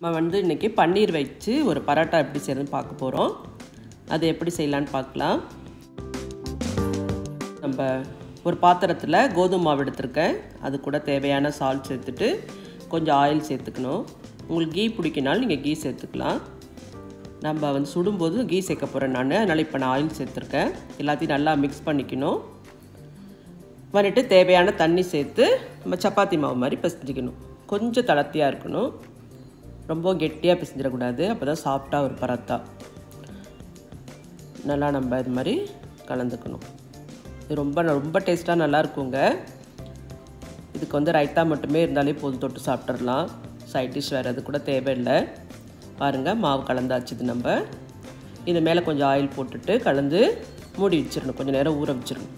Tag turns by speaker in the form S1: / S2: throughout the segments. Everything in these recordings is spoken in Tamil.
S1: நம்ம வந்து இன்றைக்கி பன்னீர் வச்சு ஒரு பரோட்டா எப்படி செய்யறதுன்னு பார்க்க போகிறோம் அது எப்படி செய்யலான்னு பார்க்கலாம். நம்ம ஒரு பாத்திரத்தில் கோதுமை மாவு எடுத்திருக்கேன். அது கூட தேவையான சால்ட் சேர்த்துட்டு கொஞ்சம் ஆயில் சேர்த்துக்கணும். உங்களுக்கு கீ பிடிக்கினாலும் நீங்கள் கீ சேர்த்துக்கலாம். நம்ம வந்து சுடும்போது கீ சேர்க்க போகிறேன் நான். அதனால் இப்போ நான் ஆயில் சேர்த்துருக்கேன். எல்லாத்தையும் நல்லா மிக்ஸ் பண்ணிக்கணும். பண்ணிவிட்டு தேவையான தண்ணி சேர்த்து நம்ம சப்பாத்தி மாவு மாதிரி பிசைஞ்சிக்கணும். கொஞ்சம் தளர்த்தியாக இருக்கணும். ரொம்ப கெட்டியாக பிசைஞ்சிடக்கூடாது. அப்போ தான் சாஃப்டாக ஒரு பரத்தா. நல்லா நம்ம இது மாதிரி கலந்துக்கணும். இது ரொம்ப ரொம்ப டேஸ்ட்டாக நல்லா இருக்குங்க. இதுக்கு வந்து ரைத்தா மட்டுமே இருந்தாலே போதும் தொட்டு சாப்பிட்றலாம் சைட் டிஷ் வேறு அது கூட தேவையில்லை. பாருங்கள் மாவு கலந்தாச்சு இது நம்ம. இது மேலே கொஞ்சம் ஆயில் போட்டுட்டு கலந்து மூடி வச்சிடணும் கொஞ்சம் நேரம் ஊற வச்சிடணும்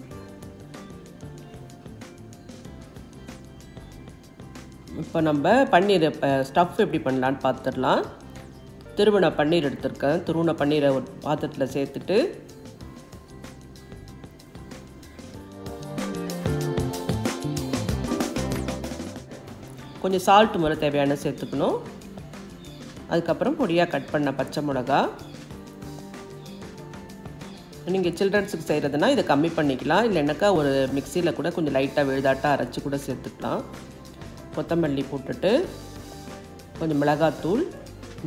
S1: இப்போ நம்ம பன்னீர் ஸ்டஃப் எப்படி பண்ணலான்னு பார்த்துடலாம் திருவண பன்னீர் எடுத்திருக்கேன். திருவண பன்னீரை ஒரு பாத்திரத்தில் சேர்த்துட்டு. கொஞ்சம் சால்ட் முறை தேவையான சேர்த்துக்கணும். அதுக்கப்புறம் பொடியாக கட் பண்ண பச்சை மிளகா. நீங்கள் சில்ட்ரன்ஸுக்கு செய்கிறதுனா இதை கம்மி பண்ணிக்கலாம். இல்லைன்னாக்கா ஒரு மிக்சியில் கூட கொஞ்சம் லைட்டாக விழுதாட்டாக அரைச்சி கூட சேர்த்துக்கலாம். கொத்தமல்லி போட்டுட்டு கொஞ்சம் மிளகாத்தூள்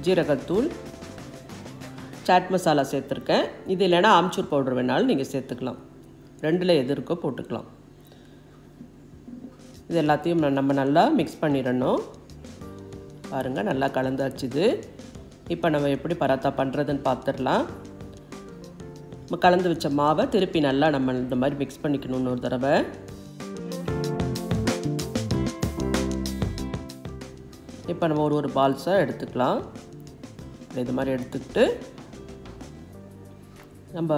S1: ஜீரகத்தூள் சாட் மசாலா சேர்த்துருக்கேன். இது இல்லைன்னா ஆம்ச்சூர் பவுடர் வேணாலும் நீங்கள் சேர்த்துக்கலாம். ரெண்டில் எது இருக்கோ போட்டுக்கலாம். இது எல்லாத்தையும் நம்ம நல்லா மிக்ஸ் பண்ணிடணும். பாருங்கள் நல்லா கலந்தாச்சுது இப்போ நம்ம எப்படி பராத்தா பண்ணுறதுன்னு பார்த்துடலாம் நம்ம கலந்து வச்ச மாவை திருப்பி நல்லா நம்ம இந்த மாதிரி மிக்ஸ் பண்ணிக்கணும்னு ஒரு தடவை. இப்போ நம்ம ஒரு ஒரு பால்ஸாக எடுத்துக்கலாம். இது மாதிரி எடுத்துக்கிட்டு நம்ம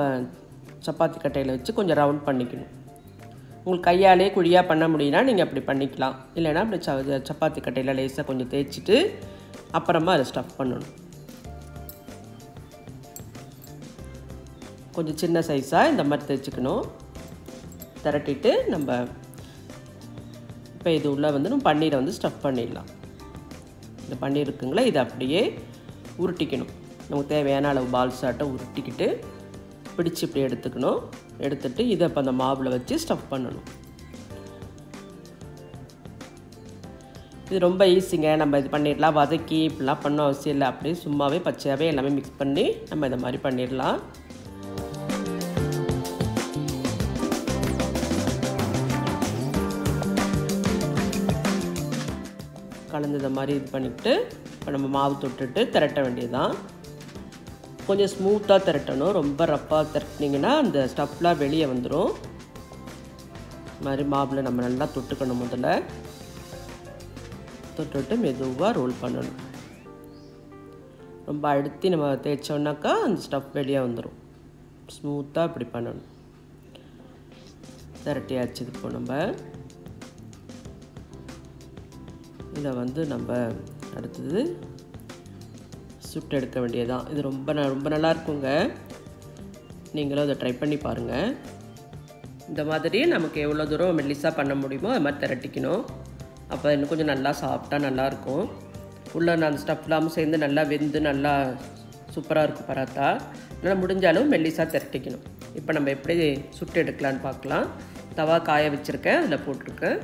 S1: சப்பாத்தி கட்டையில் வச்சு கொஞ்சம் ரவுண்ட் பண்ணிக்கணும். உங்களுக்கு கையாலே குழியாக பண்ண முடியும்னா நீங்கள் அப்படி பண்ணிக்கலாம். இல்லைன்னா அப்படி ச சப்பாத்தி கட்டையில் லேசாக கொஞ்சம் தேய்ச்சிட்டு அப்புறமா அதை ஸ்டஃப் பண்ணணும். கொஞ்சம் சின்ன சைஸாக இந்த மாதிரி தேய்ச்சிக்கணும். திரட்டிட்டு நம்ம இப்போ இது உள்ளே வந்து நம்ம பன்னீரை வந்து ஸ்டஃப் பண்ணிடலாம். இந்த பன்னீர் இருக்குங்களா இதை அப்படியே உருட்டிக்கணும். நமக்கு தேவையான அளவு பால்ஸ் உருட்டிக்கிட்டு பிடிச்சி இப்படி எடுத்துக்கணும். எடுத்துட்டு இதை இப்போ அந்த மாவில் வச்சு ஸ்டஃப் பண்ணணும். இது ரொம்ப ஈஸிங்க நம்ம இது பண்ணிடலாம் வதக்கி இப்படிலாம் பண்ண அவசியம் இல்லை. அப்படியே சும்மாவே பச்சையாகவே எல்லாமே மிக்ஸ் பண்ணி நம்ம இந்த மாதிரி பண்ணிடலாம். கலந்தது மாதிரி இது பண்ணிவிட்டு இப்போ நம்ம மாவு தொட்டுட்டு திரட்ட வேண்டியதுதான். கொஞ்சம் ஸ்மூத்தாக திரட்டணும். ரொம்ப ரப்பாக திரட்டினீங்கன்னா அந்த ஸ்டஃப்லாம் வெளியே வந்துடும் மாதிரி மாவில் நம்ம நல்லா தொட்டுக்கணும் முதல்ல. தொட்டுட்டு மெதுவாக ரோல் பண்ணணும். ரொம்ப அழுத்தி நம்ம தேய்ச்சோன்னாக்கா அந்த ஸ்டஃப் வெளியே வந்துடும் ஸ்மூத்தாக இப்படி பண்ணணும். திரட்டியாச்சு இப்போ நம்ம. இதை வந்து நம்ம அடுத்தது சுட்டு எடுக்க வேண்டியதான் இது ரொம்ப ந ரொம்ப நல்லா இருக்குங்க. நீங்களும் அதை ட்ரை பண்ணி பாருங்கள் இந்த மாதிரி நமக்கு எவ்வளோ தூரம் மெல்லிஸாக பண்ண முடியுமோ அது மாதிரி திரட்டிக்கணும். அப்போ இன்னும் கொஞ்சம் நல்லா சாஃப்டாக நல்லாயிருக்கும் உள்ளே நான் ஸ்டஃப்லாம் சேர்ந்து நல்லா வெந்து நல்லா சூப்பராக இருக்கும் பராத்தா. நல்லா முடிஞ்ச அளவு மெல்லிஸாக திரட்டிக்கணும். இப்போ நம்ம எப்படி சுட்டு எடுக்கலான்னு பார்க்கலாம். தவா காய வச்சுருக்கேன் அதில் போட்டிருக்கேன்.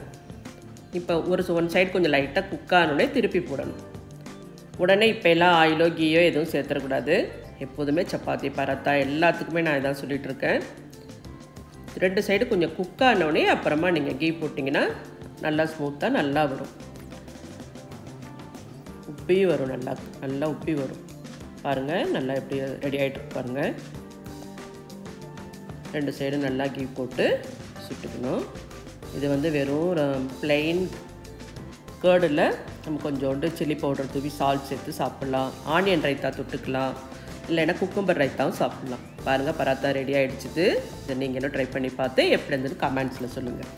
S1: இப்போ ஒரு ஒன் சைடு கொஞ்சம் லைட்டாக குக் திருப்பி போடணும். உடனே இப்போ எல்லாம் ஆயிலோ கீயோ எதுவும் சேர்த்துடக்கூடாது. எப்போதுமே சப்பாத்தி பரத்தா எல்லாத்துக்குமே நான் இதான் சொல்லிகிட்டு இருக்கேன் ரெண்டு சைடு கொஞ்சம் குக் அப்புறமா நீங்கள் கீ போட்டிங்கன்னா நல்லா ஸ்மூத்தாக நல்லா வரும். உப்பி வரும் நல்லா நல்லா உப்பி வரும். பாருங்கள் நல்லா எப்படி ரெடி ஆகிட்டு பாருங்கள் ரெண்டு சைடும் நல்லா கீ போட்டு சுட்டுக்கணும். இது வந்து வெறும் பிளெயின் கேர்டில் நம்ம கொஞ்சோண்டு சில்லி பவுடர் தூவி சால்ட் சேர்த்து சாப்பிட்லாம். ஆனியன் ரைத்தா தொட்டுக்கலாம். இல்லைன்னா குக்கும்பர் ரைத்தாவும் சாப்பிட்லாம். பாருங்கள் பராத்தா ரெடி ஆகிடுச்சிது இதை நீங்களும் ட்ரை பண்ணி பார்த்து எப்படி இருந்தது கமெண்ட்ஸில் சொல்லுங்கள்